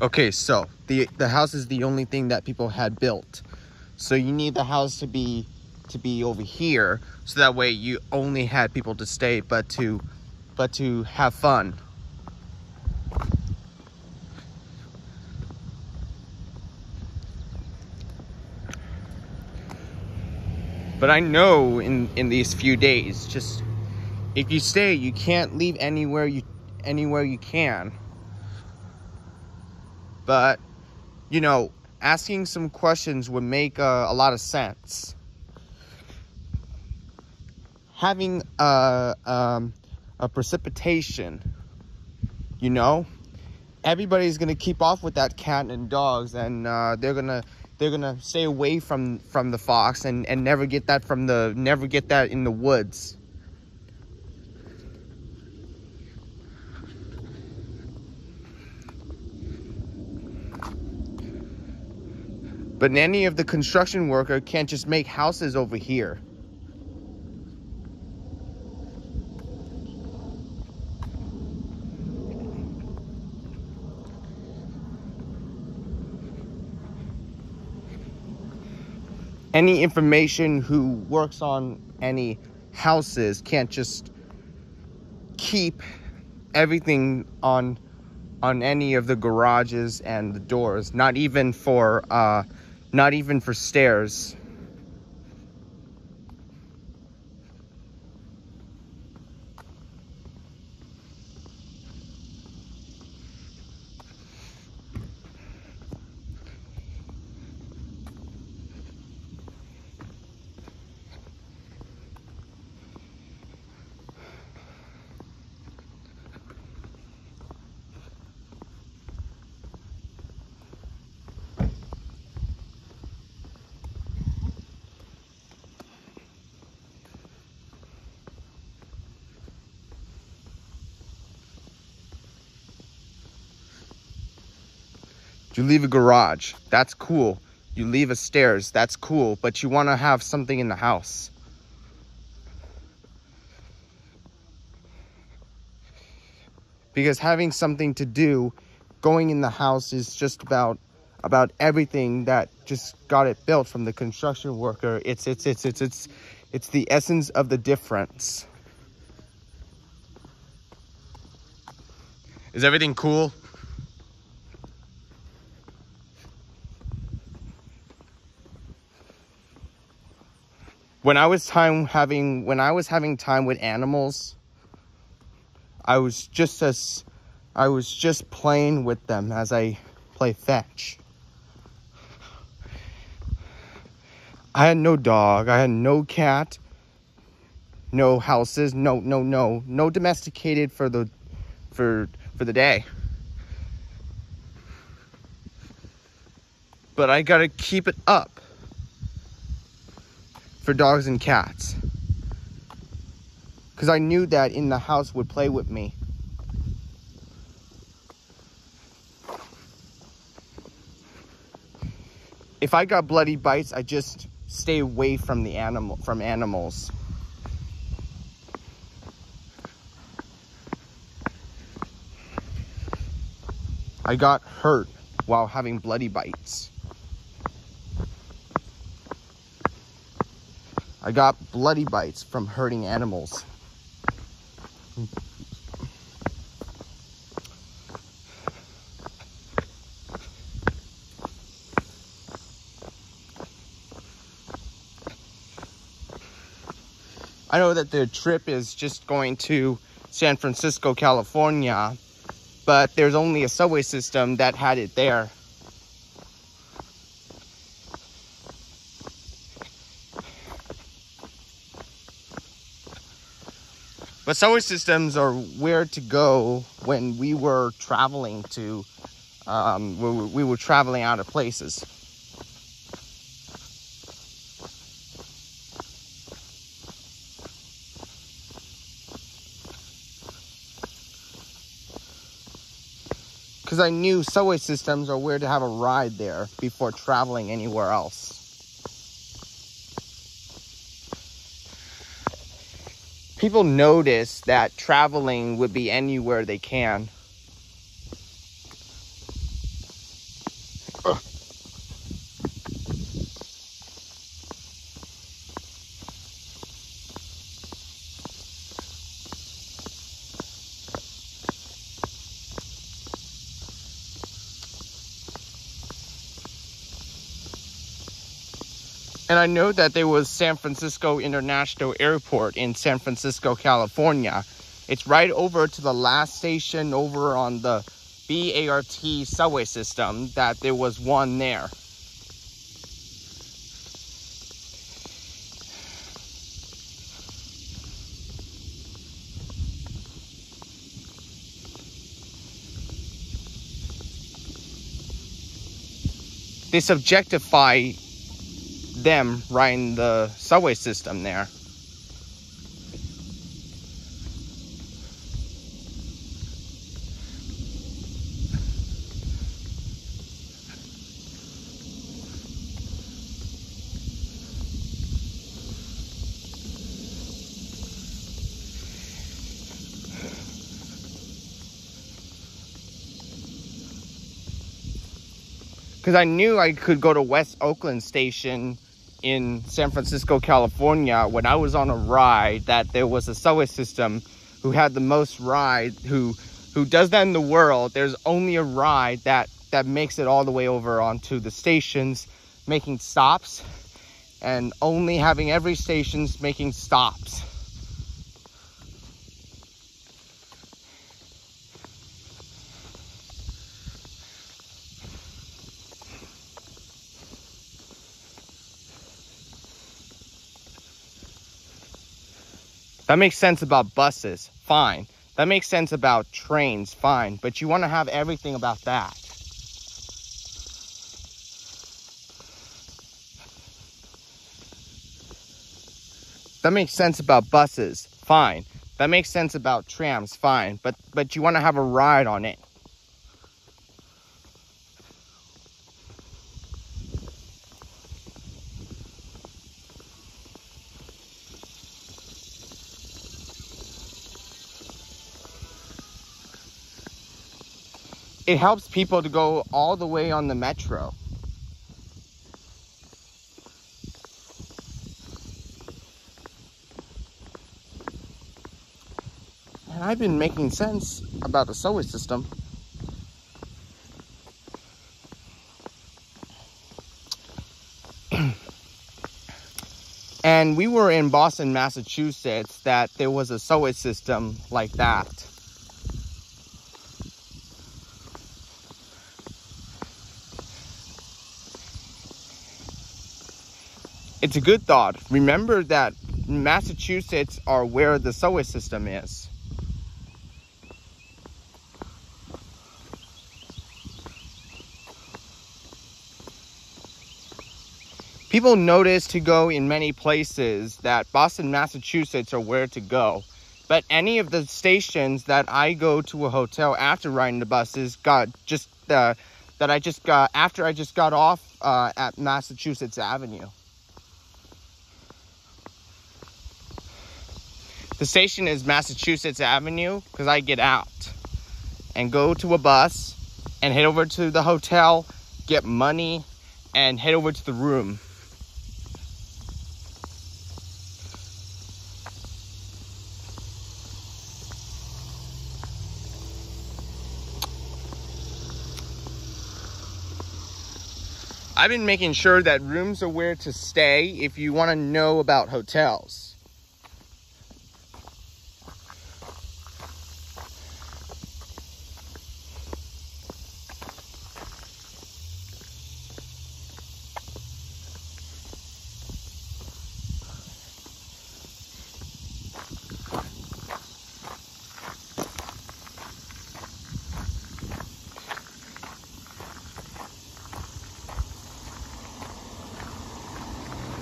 Okay, so the the house is the only thing that people had built. So you need the house to be to be over here so that way you only had people to stay but to but to have fun. But I know in in these few days just if you stay you can't leave anywhere you anywhere you can. But you know, asking some questions would make uh, a lot of sense. Having a, um, a precipitation, you know, everybody's gonna keep off with that cat and dogs, and uh, they're gonna they're gonna stay away from from the fox and and never get that from the never get that in the woods. But any of the construction worker can't just make houses over here. Any information who works on any houses can't just keep everything on on any of the garages and the doors, not even for uh, not even for stairs. You leave a garage, that's cool. You leave a stairs, that's cool, but you want to have something in the house. Because having something to do, going in the house is just about about everything that just got it built from the construction worker. It's it's it's it's it's it's the essence of the difference. Is everything cool? When I was time having when I was having time with animals, I was just as I was just playing with them as I play fetch. I had no dog, I had no cat, no houses, no no no, no domesticated for the for for the day. But I got to keep it up for dogs and cats. Because I knew that in the house would play with me. If I got bloody bites, I just stay away from the animal from animals. I got hurt while having bloody bites. I got bloody bites from hurting animals. I know that the trip is just going to San Francisco, California, but there's only a subway system that had it there. But subway systems are where to go when we were traveling to, um, we, we were traveling out of places. Because I knew subway systems are where to have a ride there before traveling anywhere else. People notice that traveling would be anywhere they can. And I know that there was San Francisco International Airport in San Francisco, California. It's right over to the last station over on the BART subway system that there was one there. They subjectify them riding the subway system there. because I knew I could go to West Oakland Station in San Francisco, California, when I was on a ride, that there was a subway system who had the most ride, who who does that in the world. There's only a ride that that makes it all the way over onto the stations, making stops, and only having every stations making stops. That makes sense about buses, fine. That makes sense about trains, fine. But you want to have everything about that. That makes sense about buses, fine. That makes sense about trams, fine. But but you want to have a ride on it. It helps people to go all the way on the metro. And I've been making sense about the subway system. and we were in Boston, Massachusetts, that there was a subway system like that. It's a good thought. Remember that Massachusetts are where the subway system is. People notice to go in many places that Boston, Massachusetts are where to go. But any of the stations that I go to a hotel after riding the buses got just uh, that I just got after I just got off uh, at Massachusetts Avenue. The station is Massachusetts Avenue because I get out and go to a bus and head over to the hotel, get money, and head over to the room. I've been making sure that rooms are where to stay if you want to know about hotels.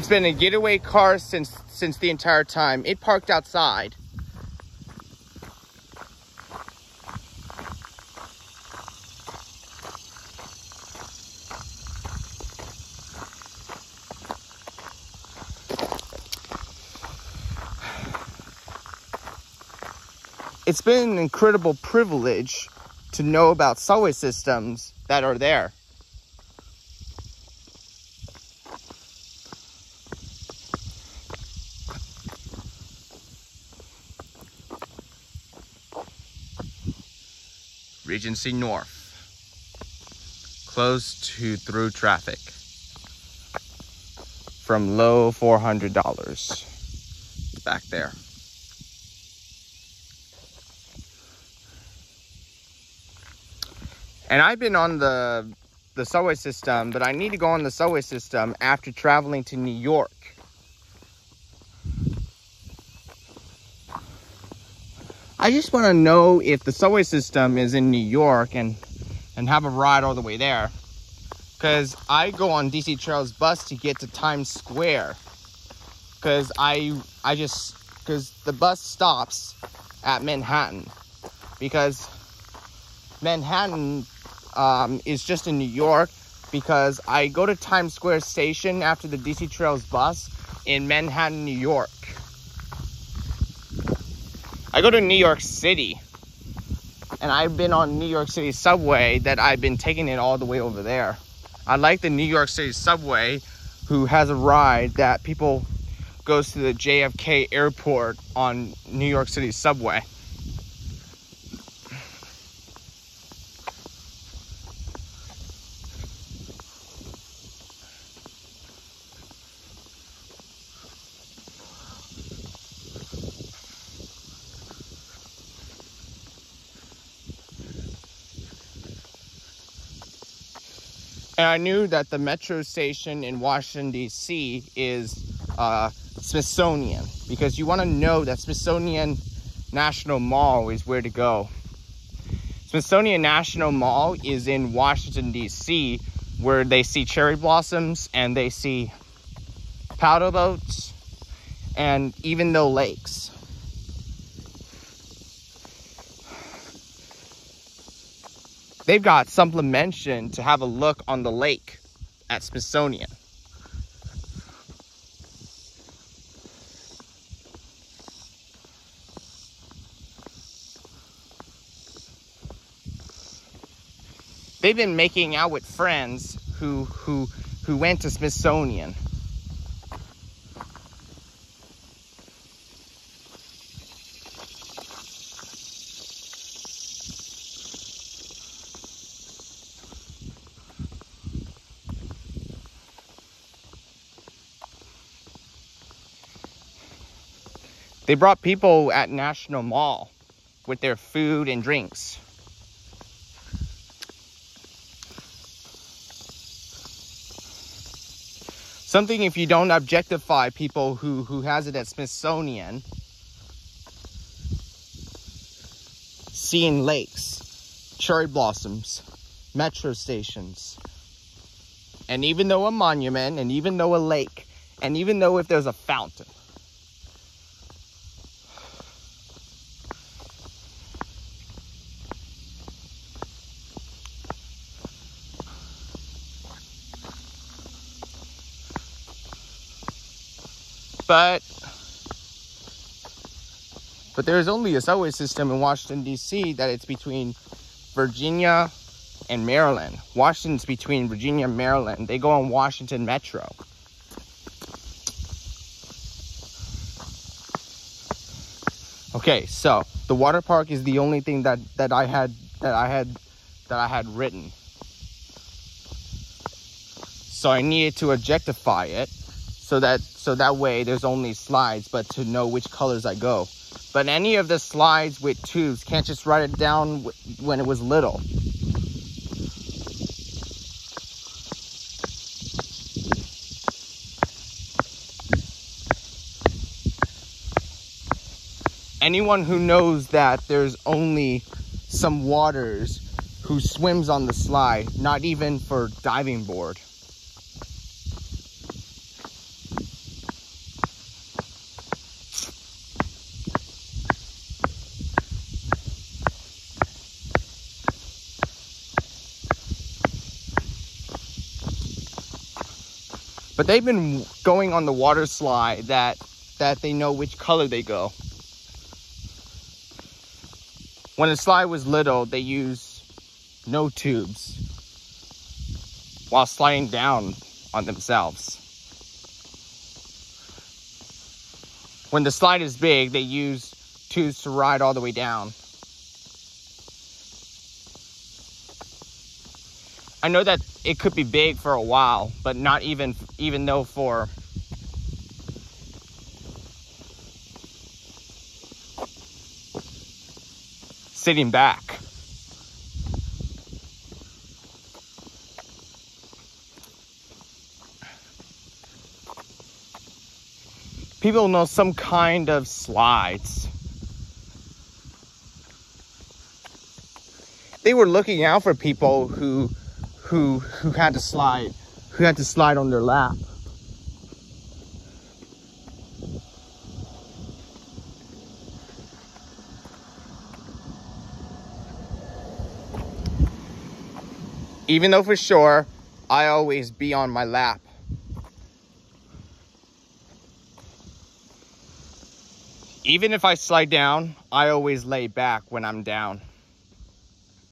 It's been a getaway car since since the entire time. It parked outside. It's been an incredible privilege to know about subway systems that are there. Regency North. Closed to through traffic. from low $400 back there. And I've been on the the subway system, but I need to go on the subway system after traveling to New York. I just want to know if the subway system is in New York and and have a ride all the way there. Cause I go on DC Trails bus to get to Times Square. Cause I I just cause the bus stops at Manhattan. Because Manhattan um, is just in New York because I go to Times Square Station after the DC Trails bus in Manhattan, New York. I go to New York City and I've been on New York City subway that I've been taking it all the way over there. I like the New York City subway who has a ride that people goes to the JFK airport on New York City subway. And I knew that the metro station in Washington, D.C. is uh, Smithsonian because you want to know that Smithsonian National Mall is where to go. Smithsonian National Mall is in Washington, D.C., where they see cherry blossoms and they see paddle boats and even though lakes. They've got supplementation to have a look on the lake at Smithsonian. They've been making out with friends who who who went to Smithsonian. They brought people at National Mall with their food and drinks. Something if you don't objectify people who, who has it at Smithsonian, seeing lakes, cherry blossoms, metro stations, and even though a monument, and even though a lake, and even though if there's a fountain, but but there's only a subway system in Washington D.C. that it's between Virginia and Maryland. Washington's between Virginia and Maryland. They go on Washington Metro. Okay, so the water park is the only thing that that I had that I had that I had written. So I needed to objectify it so that so that way there's only slides but to know which colors I go. But any of the slides with tubes can't just write it down when it was little. Anyone who knows that there's only some waters who swims on the slide not even for diving board But they've been going on the water slide that that they know which color they go. When the slide was little, they used no tubes while sliding down on themselves. When the slide is big, they use tubes to ride all the way down. I know that it could be big for a while, but not even even though for sitting back. People know some kind of slides. They were looking out for people who who who had to slide, who had to slide on their lap. Even though for sure, I always be on my lap. Even if I slide down, I always lay back when I'm down.